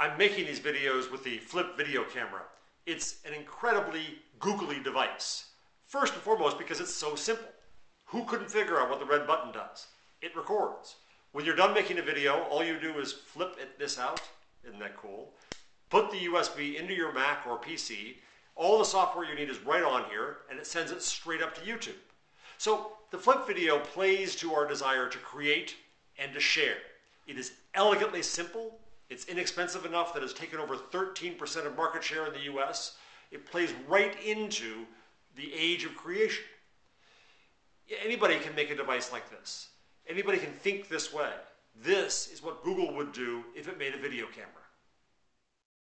I'm making these videos with the Flip video camera. It's an incredibly googly device. First and foremost because it's so simple. Who couldn't figure out what the red button does? It records. When you're done making a video, all you do is flip it, this out. Isn't that cool? Put the USB into your Mac or PC. All the software you need is right on here, and it sends it straight up to YouTube. So the Flip video plays to our desire to create and to share. It is elegantly simple it's inexpensive enough that it's taken over 13% of market share in the US. It plays right into the age of creation. Anybody can make a device like this. Anybody can think this way. This is what Google would do if it made a video camera.